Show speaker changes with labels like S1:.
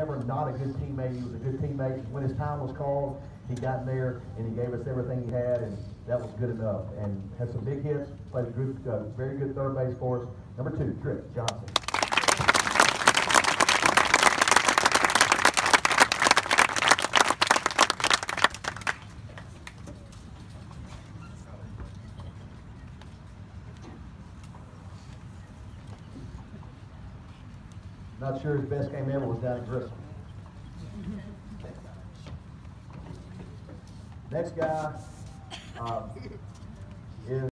S1: never not a good teammate. He was a good teammate. When his time was called, he got in there and he gave us everything he had, and that was good enough. And had some big hits, played a good, uh, very good third base for us. Number two, Tripp Johnson. Not sure his best game ever was down at Grissom. Next guy, um,